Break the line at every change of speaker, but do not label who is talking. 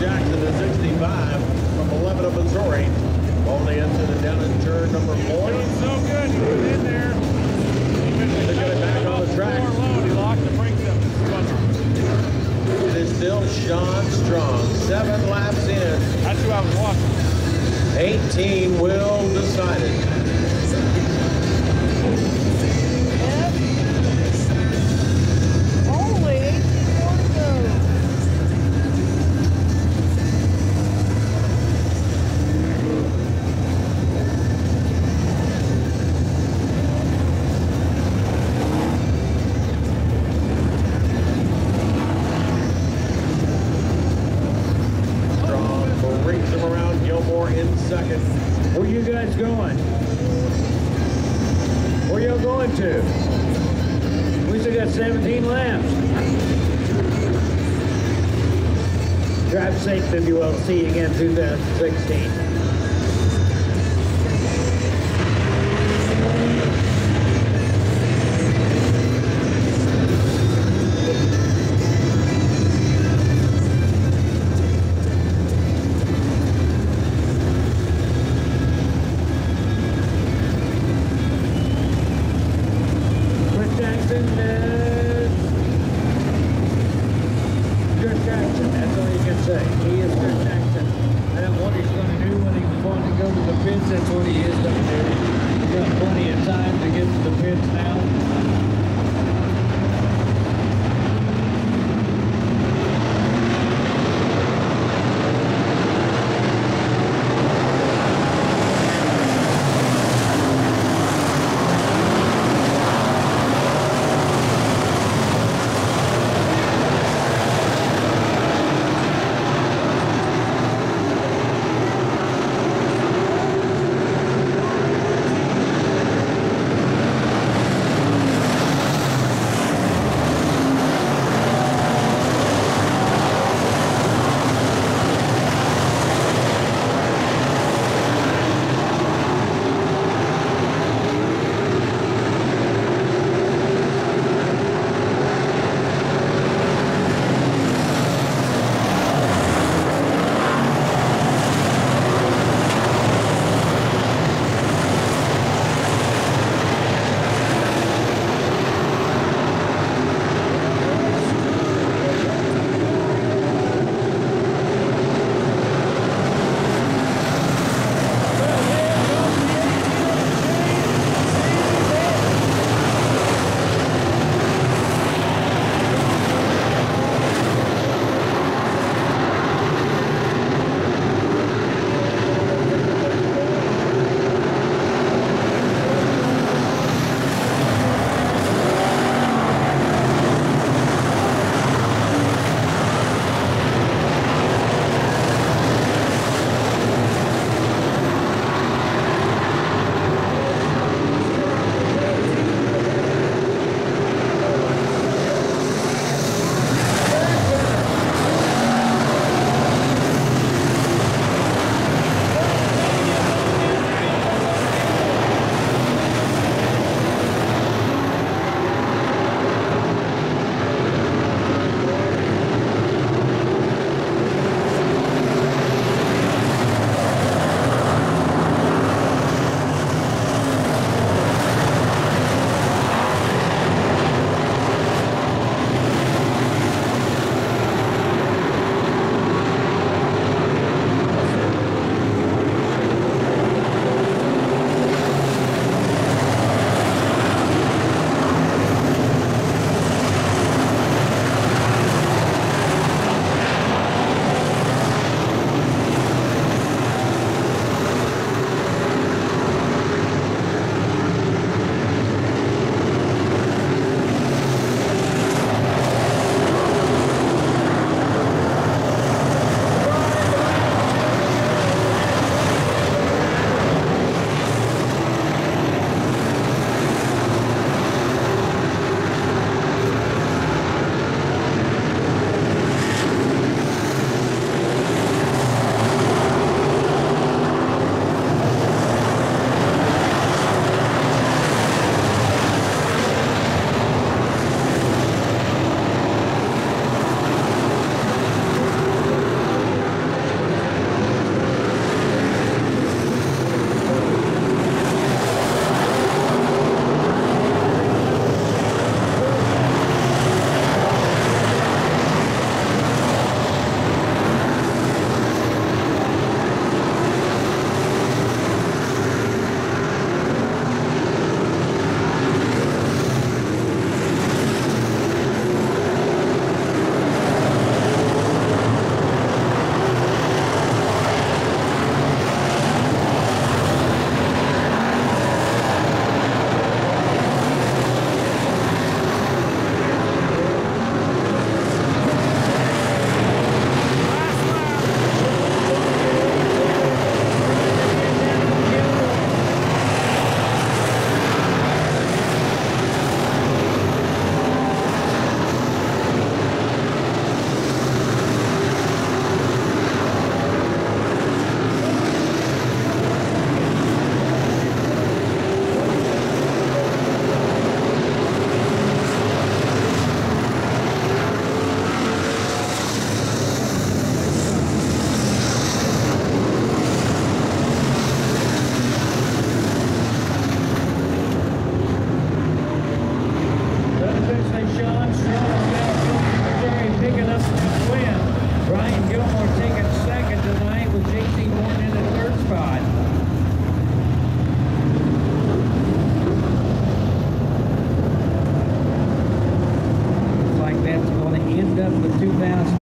Jackson to 65 from 11 of Missouri. Only into the down in turn number four.
Doing so good. He was in there. He went to
They get it back on the track.
Load. He locked the brakes up.
It is still Sean Strong. Seven laps in.
That's who I was watching.
18 will decide in second.
Where you guys going? Where y'all going to? We still got 17 laps. Drive safe, you again 2016. Jackson. That's all you can say. He is Jackson. And what he's going to do when he wants to go to the pits, that's what he is.